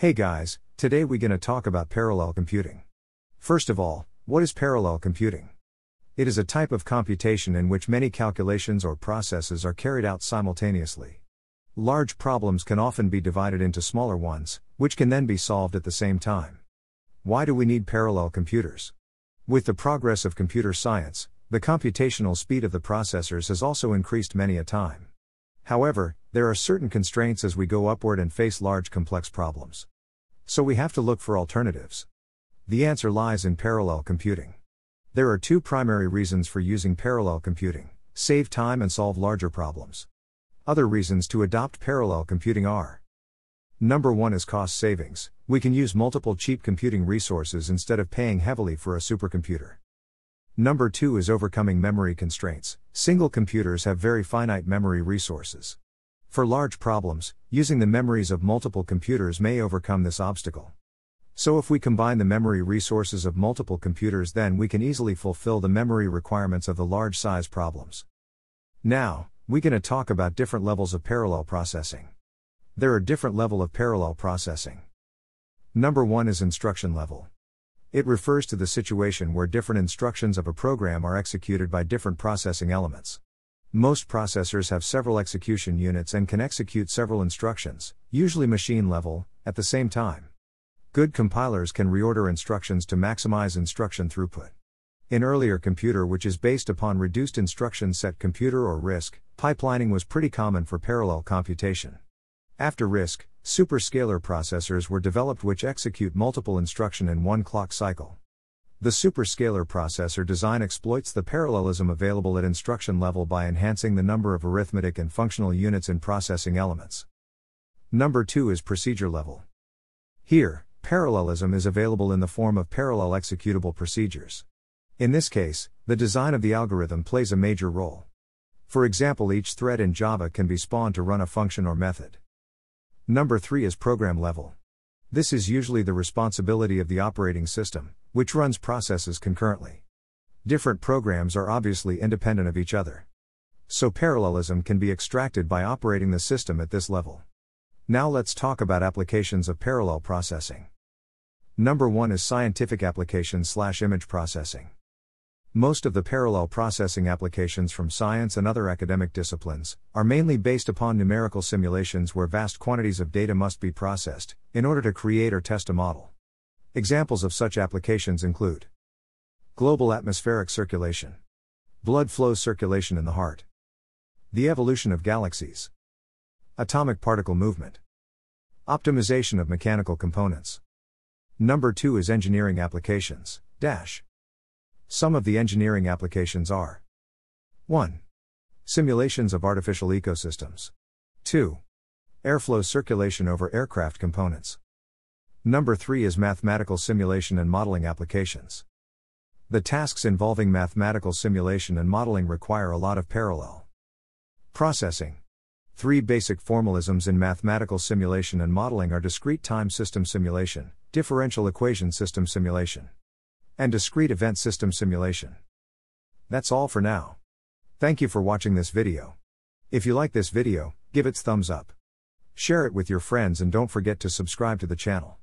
Hey guys, today we're gonna talk about parallel computing. First of all, what is parallel computing? It is a type of computation in which many calculations or processes are carried out simultaneously. Large problems can often be divided into smaller ones, which can then be solved at the same time. Why do we need parallel computers? With the progress of computer science, the computational speed of the processors has also increased many a time. However, there are certain constraints as we go upward and face large complex problems. So we have to look for alternatives. The answer lies in parallel computing. There are two primary reasons for using parallel computing save time and solve larger problems. Other reasons to adopt parallel computing are Number one is cost savings. We can use multiple cheap computing resources instead of paying heavily for a supercomputer. Number two is overcoming memory constraints. Single computers have very finite memory resources. For large problems, using the memories of multiple computers may overcome this obstacle. So, if we combine the memory resources of multiple computers, then we can easily fulfill the memory requirements of the large size problems. Now, we going to talk about different levels of parallel processing. There are different level of parallel processing. Number 1 is instruction level. It refers to the situation where different instructions of a program are executed by different processing elements. Most processors have several execution units and can execute several instructions, usually machine level, at the same time. Good compilers can reorder instructions to maximize instruction throughput. In earlier computer which is based upon reduced instruction set computer or RISC, pipelining was pretty common for parallel computation. After RISC, superscalar processors were developed which execute multiple instruction in one clock cycle. The superscalar processor design exploits the parallelism available at instruction level by enhancing the number of arithmetic and functional units in processing elements. Number 2 is procedure level. Here, parallelism is available in the form of parallel executable procedures. In this case, the design of the algorithm plays a major role. For example, each thread in Java can be spawned to run a function or method. Number 3 is program level. This is usually the responsibility of the operating system, which runs processes concurrently. Different programs are obviously independent of each other. So parallelism can be extracted by operating the system at this level. Now let's talk about applications of parallel processing. Number 1 is scientific application slash image processing. Most of the parallel processing applications from science and other academic disciplines are mainly based upon numerical simulations where vast quantities of data must be processed in order to create or test a model. Examples of such applications include global atmospheric circulation, blood flow circulation in the heart, the evolution of galaxies, atomic particle movement, optimization of mechanical components. Number 2 is engineering applications. Dash some of the engineering applications are 1. Simulations of artificial ecosystems. 2. Airflow circulation over aircraft components. Number 3 is mathematical simulation and modeling applications. The tasks involving mathematical simulation and modeling require a lot of parallel processing. Three basic formalisms in mathematical simulation and modeling are discrete time system simulation, differential equation system simulation and discrete event system simulation. That's all for now. Thank you for watching this video. If you like this video, give it thumbs up. Share it with your friends and don't forget to subscribe to the channel.